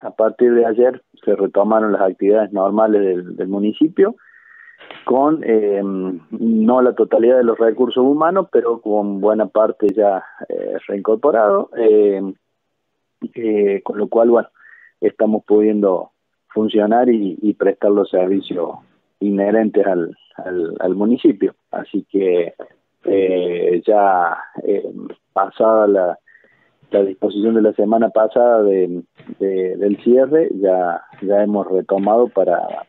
a partir de ayer se retomaron las actividades normales del, municipio con eh, no la totalidad de los recursos humanos, pero con buena parte ya eh, reincorporado, eh, con lo cual, bueno, estamos pudiendo funcionar y, prestar los servicios inherentes al, al, municipio. Así que ya pasada la, la disposición de la semana pasada de, del cierre ya ya hemos retomado para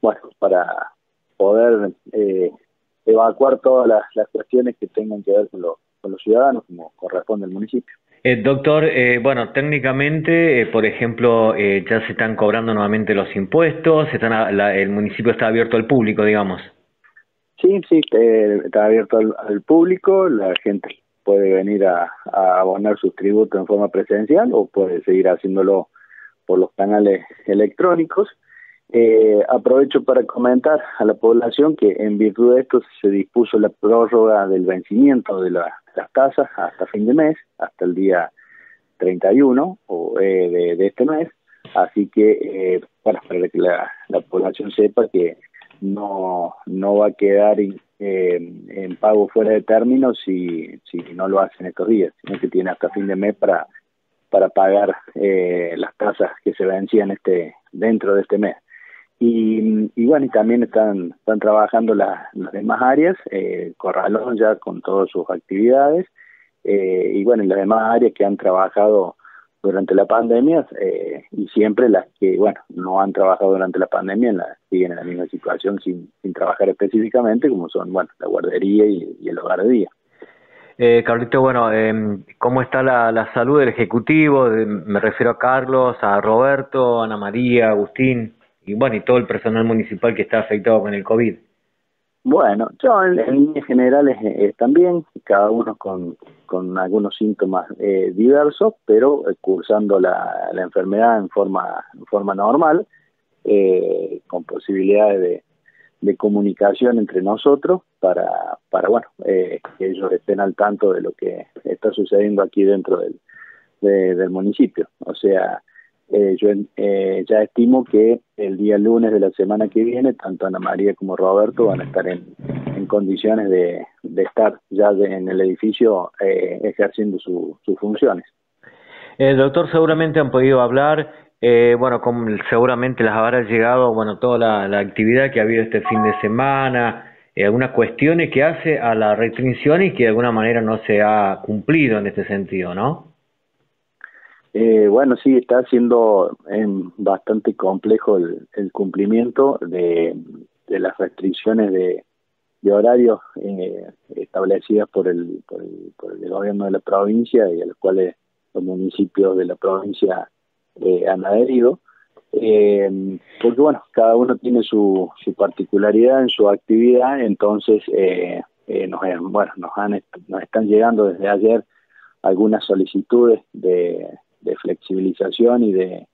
bueno para poder eh, evacuar todas las, las, cuestiones que tengan que ver con, con los ciudadanos como corresponde al municipio. Eh, doctor, eh, bueno, técnicamente, por ejemplo, ya se están cobrando nuevamente los impuestos, están la, el municipio está abierto al público, digamos. Sí, sí, está abierto al, al, público, la gente puede venir a, abonar sus tributos en forma presencial o puede seguir haciéndolo por los canales electrónicos. Eh, aprovecho para comentar a la población que en virtud de esto se dispuso la prórroga del vencimiento de las tasas hasta fin de mes, hasta el día 31 o, eh, de, este mes. Así que, eh, para que la, la población sepa que no, no va a quedar eh, en pago fuera de término si, si no lo hacen estos días, sino que tiene hasta fin de mes para, para pagar eh, las tasas que se vencían este, dentro de este mes. Y, y bueno, y también están, están trabajando las, las demás áreas, eh, Corralón ya con todas sus actividades, eh, y bueno, y las demás áreas que han trabajado durante la pandemia eh, y siempre las que, bueno, no han trabajado durante la pandemia la, siguen en la misma situación sin, sin trabajar específicamente, como son, bueno, la guardería y, el hogar de día. Eh, Carlito, bueno, eh, ¿cómo está la, salud del Ejecutivo? me refiero a Carlos, a Roberto, Ana María, Agustín y bueno, y todo el personal municipal que está afectado con el COVID. Bueno, yo en, líneas generales están bien, cada uno con, con algunos síntomas eh, diversos, pero eh, cursando la, la, enfermedad en forma, en forma normal, eh, con posibilidades de, de, comunicación entre nosotros para, para bueno, eh, que ellos estén al tanto de lo que está sucediendo aquí dentro del, del municipio. O sea, eh, yo eh, ya estimo que el día lunes de la semana que viene, tanto Ana María como Roberto van a estar en, en condiciones de, de, estar ya en el edificio eh, ejerciendo sus funciones. El doctor, seguramente han podido hablar, eh, bueno, como seguramente les habrá llegado, bueno, toda la, la actividad que ha habido este fin de semana, eh, algunas cuestiones que hace a la restricción y que de alguna manera no se ha cumplido en este sentido, ¿no? Eh, bueno, sí, está siendo eh, bastante complejo el, cumplimiento de, las restricciones de, de horarios eh, establecidas por el, por el, por, el, gobierno de la provincia y a los cuales los municipios de la provincia eh, han adherido. Eh, porque bueno, cada uno tiene su, su particularidad en su actividad, entonces nos, bueno, nos, han, nos están llegando desde ayer algunas solicitudes de de flexibilización y de,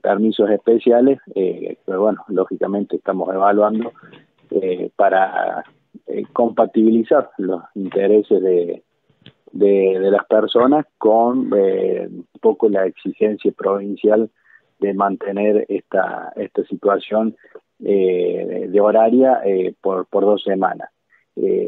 permisos especiales, eh, pero bueno, lógicamente estamos evaluando eh, para eh, compatibilizar los intereses de, de, las personas con un poco la exigencia provincial de mantener esta, esta situación de horaria por, por dos semanas.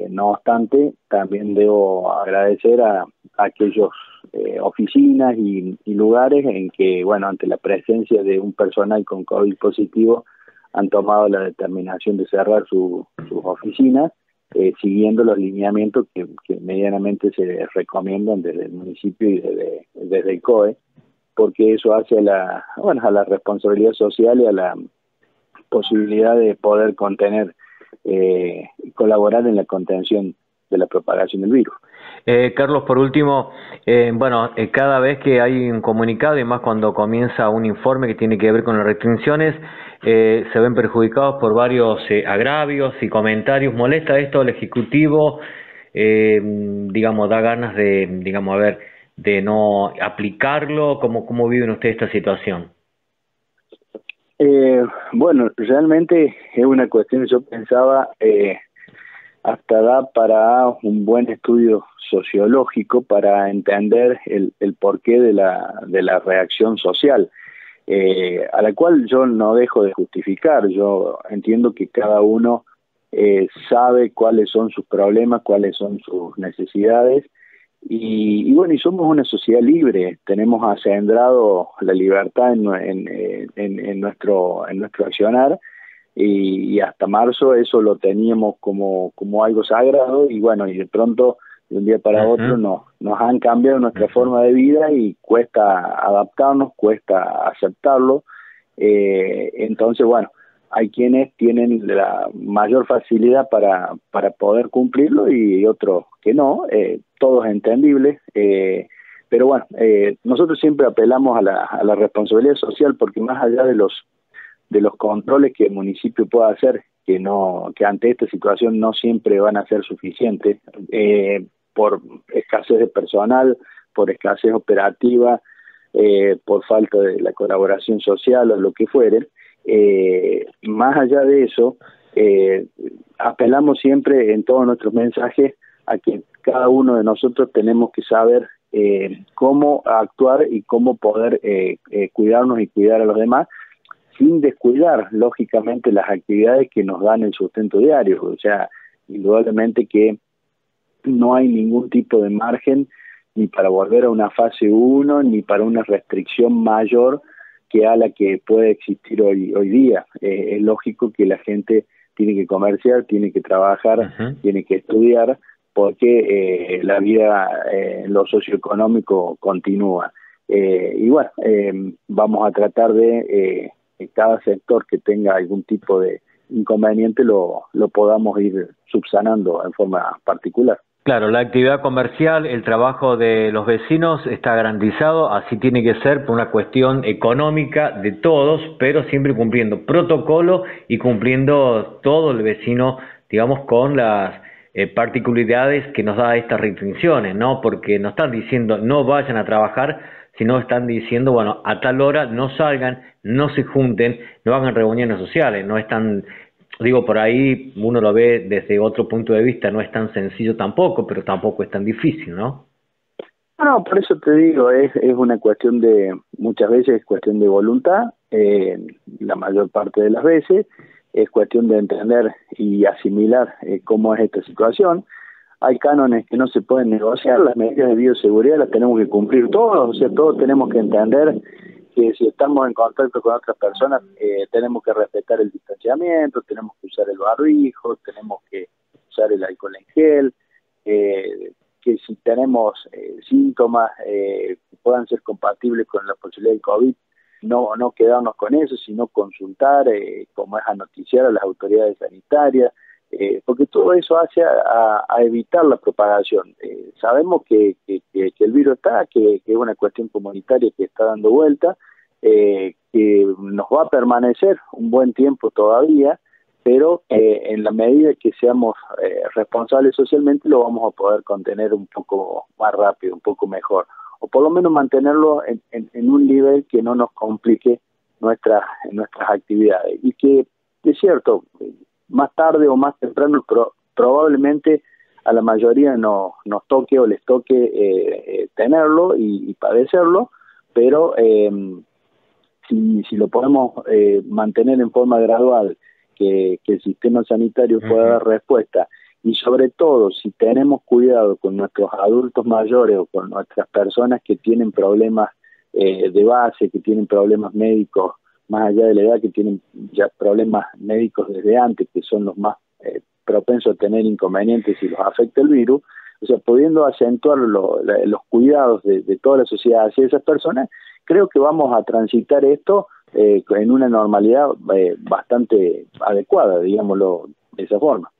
no obstante, también debo agradecer a aquellos eh, oficinas y, lugares en que, bueno, ante la presencia de un personal con COVID positivo, han tomado la determinación de cerrar su, sus oficinas, eh, siguiendo los lineamientos que, medianamente se recomiendan desde el municipio y desde, desde el COE, porque eso hace a la, bueno, a la responsabilidad social y a la posibilidad de poder contener eh, colaborar en la contención de la propagación del virus. Eh, Carlos, por último, eh, bueno, eh, cada vez que hay un comunicado y más cuando comienza un informe que tiene que ver con las restricciones, eh, se ven perjudicados por varios agravios y comentarios. ¿Molesta esto al Ejecutivo? Digamos, da ganas de, digamos, a ver, de no aplicarlo. ¿Cómo, cómo viven ustedes esta situación? Bueno, realmente es una cuestión, yo pensaba, eh, hasta da para un buen estudio sociológico para entender el, el porqué de la, de la reacción social. eh, a la cual yo no dejo de justificar. Yo entiendo que cada uno eh, sabe cuáles son sus problemas, cuáles son sus necesidades. Y, bueno, y somos una sociedad libre, tenemos acendrado la libertad en, nuestro, en nuestro accionar y, hasta marzo eso lo teníamos como, como algo sagrado y bueno, y de pronto de un día para otro nos, nos han cambiado nuestra forma de vida y cuesta adaptarnos, cuesta aceptarlo. Eh, entonces, bueno, hay quienes tienen la mayor facilidad para, para poder cumplirlo y otros que no, eh, todo es entendible. Eh, pero bueno, eh, nosotros siempre apelamos a la, a la responsabilidad social porque más allá de los de los controles que el municipio pueda hacer, que no que ante esta situación no siempre van a ser suficientes, eh, por escasez de personal, por escasez operativa, eh, por falta de la colaboración social o lo que fuere. Eh, más allá de eso, eh, apelamos siempre en todos nuestros mensajes a que cada uno de nosotros tenemos que saber cómo actuar y cómo poder cuidarnos y cuidar a los demás, sin descuidar, lógicamente, las actividades que nos dan el sustento diario. O sea, indudablemente que no hay ningún tipo de margen ni para volver a una fase 1 ni para una restricción mayor que a la que puede existir hoy hoy día. Eh, es lógico que la gente tiene que comerciar, tiene que trabajar, tiene que estudiar, porque eh, la vida eh, lo socioeconómico continúa. y bueno, vamos a tratar de cada sector que tenga algún tipo de inconveniente lo, lo podamos ir subsanando en forma particular. Claro, la actividad comercial, el trabajo de los vecinos está garantizado, así tiene que ser por una cuestión económica de todos, pero siempre cumpliendo protocolo y cumpliendo todo el vecino, digamos, con las eh, particularidades que nos da estas restricciones, ¿no? Porque no están diciendo no vayan a trabajar, sino están diciendo, bueno, a tal hora no salgan, no se junten, no hagan reuniones sociales, no están digo, por ahí uno lo ve desde otro punto de vista, no es tan sencillo tampoco, pero tampoco es tan difícil, ¿no? No, por eso te digo, es, es una cuestión de, muchas veces es cuestión de voluntad, eh, la mayor parte de las veces, es cuestión de entender y asimilar eh, cómo es esta situación. Hay cánones que no se pueden negociar, las medidas de bioseguridad las tenemos que cumplir todos, o sea, todos tenemos que entender que si estamos en contacto con otras personas eh, tenemos que respetar el distanciamiento, tenemos que usar el barbijo, tenemos que usar el alcohol en gel, eh, que si tenemos eh, síntomas que puedan ser compatibles con la posibilidad del COVID, no, no quedarnos con eso, sino consultar, como es a noticiar a las autoridades sanitarias, porque todo eso hace a, evitar la propagación. sabemos que, que, el virus está, que, es una cuestión comunitaria que está dando vuelta, eh, que nos va a permanecer un buen tiempo todavía, pero eh, en la medida que seamos eh, responsables socialmente lo vamos a poder contener un poco más rápido, un poco mejor, o por lo menos mantenerlo en, en, un nivel que no nos complique nuestras nuestras actividades y que es cierto más tarde o más temprano probablemente a la mayoría no, nos toque o les toque eh, tenerlo y, y, padecerlo pero eh, si, si lo podemos eh, mantener en forma gradual, que, el sistema sanitario pueda dar respuesta, y sobre todo si tenemos cuidado con nuestros adultos mayores o con nuestras personas que tienen problemas eh, de base, que tienen problemas médicos más allá de la edad, que tienen ya problemas médicos desde antes, que son los más eh, propensos a tener inconvenientes si los afecta el virus, o sea, pudiendo acentuar los cuidados de, de, toda la sociedad hacia esas personas, creo que vamos a transitar esto eh, en una normalidad eh, bastante adecuada, digámoslo de esa forma.